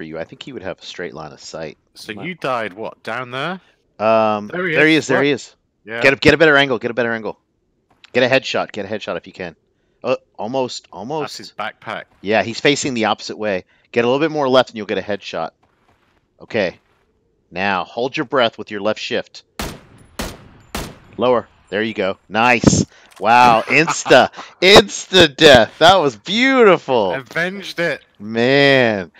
for you. I think he would have a straight line of sight. So you died what down there? Um, There he there is. he is. There he is. Yeah. Get a get a better angle. Get a better angle. Get a headshot. Get a headshot if you can. Uh, almost, That's almost. his backpack. Yeah, he's facing the opposite way. Get a little bit more left, and you'll get a headshot. Okay. Now hold your breath with your left shift. Lower. There you go. Nice. Wow. Insta. Insta death. That was beautiful. Avenged it. Man.